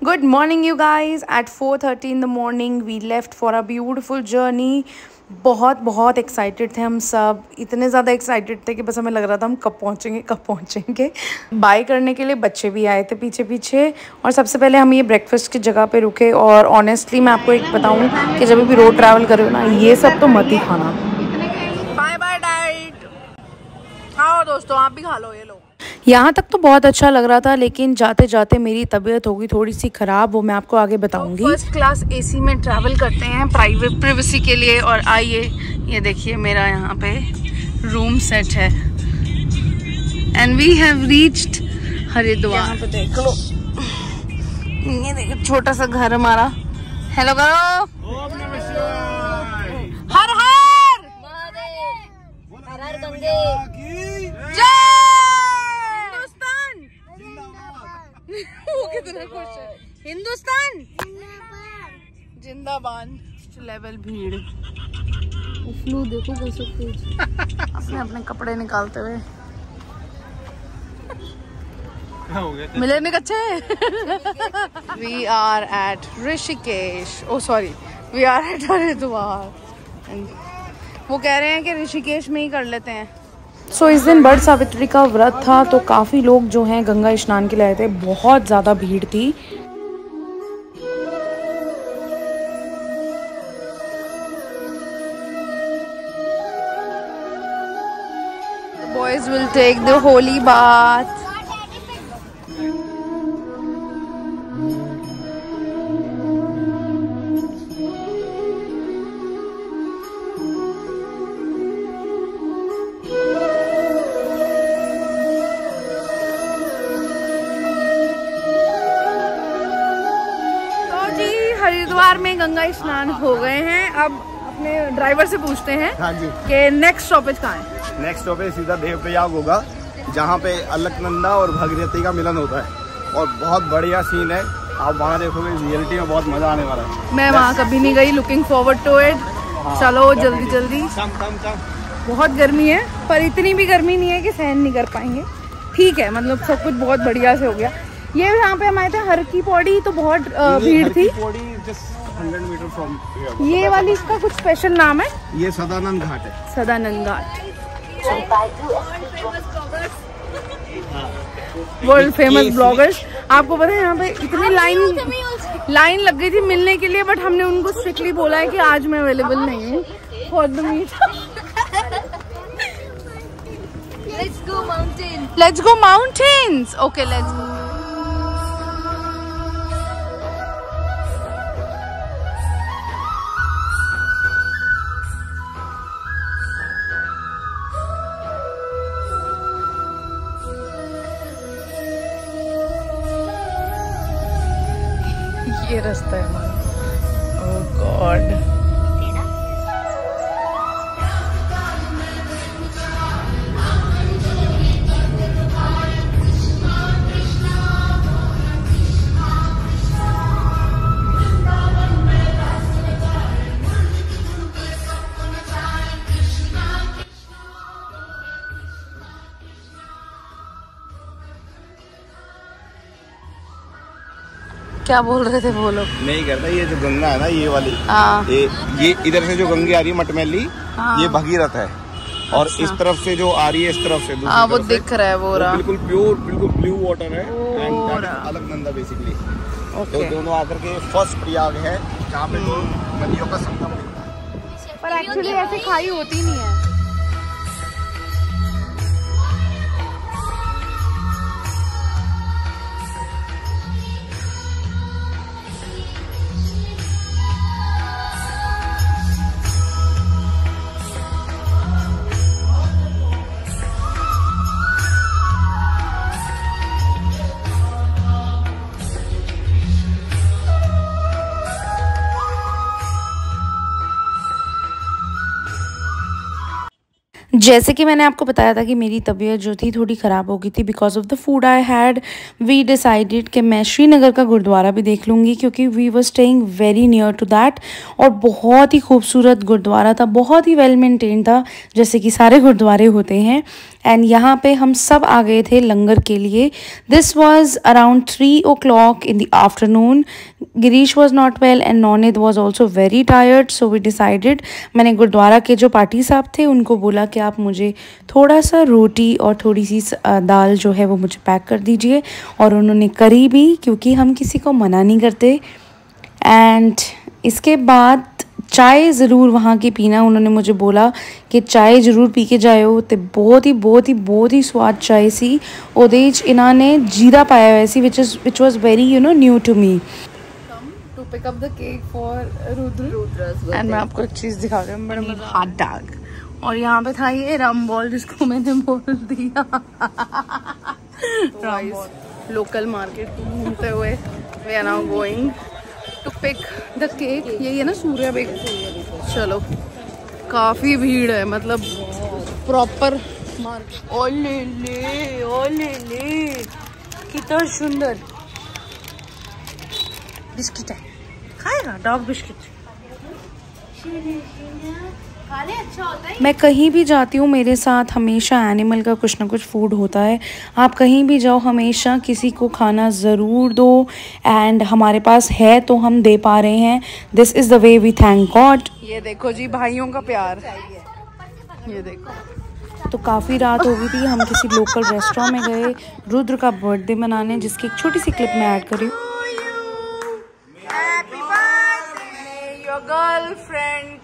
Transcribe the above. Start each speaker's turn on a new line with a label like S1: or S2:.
S1: Good morning, you guys. At 4:30 in the morning, we left for a beautiful journey. बहुत बहुत excited थे हम सब। इतने ज़्यादा एक्साइटेड थे कि बस हमें लग रहा था हम कब पहुँचेंगे कब पहुँचेंगे। बाय करने के लिए बच्चे भी आए थे पीछे पीछे और सबसे पहले हम ये ब्रेकफास्ट की जगह पे रुके और ऑनेस्टली मैं आपको एक बताऊँ कि जब भी रोड ट्रैवल करो ना ये सब तो मत ही खाना। बाय बाय डाइट खाओ दोस्तों आप भी खा लो ये लोग। यहाँ तक तो बहुत अच्छा लग रहा था लेकिन जाते जाते मेरी तबीयत होगी थोड़ी सी ख़राब वो मैं आपको आगे बताऊँगी। फ़र्स्ट क्लास एसी में ट्रैवल करते हैं प्राइवेट प्रिवेसी के लिए और आइए ये देखिए मेरा यहाँ पे रूम सेट है। And we have reached Haridwar देख लो। ये देखो छोटा सा घर हमारा। हेलो करो हर हर हर हर गंगे जय वो कितना खुश है हिंदुस्तान जिंदाबाद। लेवल भीड़। फ्लू देखो कैसे अपने अपने कपड़े निकालते हुए। मिले नहीं कच्चे? We are at Rishikesh oh sorry we are at Haridwar वो कह रहे हैं कि ऋषिकेश में ही कर लेते हैं। सो so, इस दिन बड़ सावित्री का व्रत था तो काफ़ी लोग जो हैं गंगा स्नान के लिए आए थे। बहुत ज़्यादा भीड़ थी। Take the holy bath Haridwar में गंगा स्नान हो गए हैं। अब अपने ड्राइवर से पूछते हैं हाँ जी। कि नेक्स्ट स्टॉपेज कहाँ है?
S2: नेक्स्ट स्टॉपेज सीधा देव प्रयाग होगा जहाँ पे अलकनंदा और भगीरथी का मिलन होता है। और बहुत बढ़िया सीन है। आप वहाँ देखोगे रियलिटी में बहुत मज़ा आने वाला है।
S1: मैं वहाँ कभी नहीं गई लुकिंग फॉरवर्ड टू इट चलो जल्दी जल्दी। बहुत गर्मी है पर इतनी भी गर्मी नहीं है कि सहन नहीं कर पाएँगे। ठीक है मतलब सब कुछ बहुत बढ़िया से हो गया। ये यहाँ पे हमारे थे हर की पौड़ी तो बहुत भीड़ थी। ये वाली इसका कुछ स्पेशल नाम है?
S2: ये सदानंद घाट है।
S1: Sadanand Ghat. World famous bloggers आपको पता है यहाँ पे इतनी लाइन लाइन लग गई थी मिलने के लिए बट हमने उनको स्ट्रिक्टली बोला है कि आज मैं अवेलेबल नहीं हूँ। For the meet
S3: Let's go mountains.
S1: Let's go mountains. Okay, let's go. ये रास्ता है। ओह गॉड क्या बोल रहे थे वो लोग
S2: नहीं करता ये जो गंगा है ना ये वाली
S1: हाँ।
S2: ये ये इधर से जो गंगे आ रही है मटमैली
S1: हाँ।
S2: ये भगीरथ है और
S1: अच्छा।
S2: इस तरफ़ से जो आ रही है इस तरफ़ से दूसरी
S1: हाँ वो
S2: तरफ़
S1: दिख रहा है वो रहा
S2: बिल्कुल प्योर बिल्कुल ब्लू वाटर है एंड दैट
S1: रहा।
S2: बेसिकली तो दोनों आकर के फ़र्स्ट प्रयाग है जहाँ पे दो नदियों का संगम
S1: पर एक्चुअली ऐसे खाई होती नहीं है
S4: जैसे कि मैंने आपको बताया था कि मेरी तबीयत जो थी थोड़ी ख़राब हो गई थी because of the food I had we decided कि मैं श्रीनगर का गुरुद्वारा भी देख लूँगी क्योंकि we were staying very near to that और बहुत ही खूबसूरत गुरुद्वारा था, बहुत ही वेल मेंटेन था, जैसे कि सारे गुरुद्वारे होते हैं। एंड यहाँ पे हम सब आ गए थे लंगर के लिए। This was around three o'clock in the afternoon Girish was not well and नॉनिद was also very tired so we decided मैंने गुरुद्वारा के जो पार्टी साहब थे, उनको बोला कि कि आप मुझे थोड़ा सा रोटी और थोड़ी सी दाल जो है वो मुझे पैक कर दीजिए। और उन्होंने करी भी क्योंकि हम किसी को मना नहीं करते। एंड इसके बाद चाय ज़रूर वहाँ की पीना। उन्होंने मुझे बोला कि चाय ज़रूर पी के जायो। तो बहुत ही बहुत ही बहुत ही स्वाद चाय सी। और इन्होंने जीरा पाया हुआ सी which is which was very you know new to me pick up the cake for
S1: Rudra
S4: and मैं आपको एक चीज़ दिखा रही हूँ बड़ा हार्ट और यहाँ पे था ये रम बॉल जिसको मैंने बोल दिया। बॉल। लोकल मार्केट घूमते हुए we are now going to pick the cake यही है ना सूर्या बेक चलो काफ़ी भीड़ है मतलब प्रॉपर मार्केट ओ ले ले ओ ले ले कितना सुंदर। बिस्किट है। खाएगा? डॉग बिस्किट मैं कहीं भी जाती हूँ मेरे साथ हमेशा एनिमल का कुछ ना कुछ फ़ूड होता है। आप कहीं भी जाओ हमेशा किसी को खाना ज़रूर दो। एंड हमारे पास है तो हम दे पा रहे हैं। This is the way we thank God ये देखो जी भाइयों का प्यार। ये देखो। तो काफ़ी रात हो गई थी हम किसी लोकल रेस्टोरेंट में गए। रुद्र का बर्थडे मनाने जिसकी एक छोटी सी क्लिप मैं ऐड करी girlfriend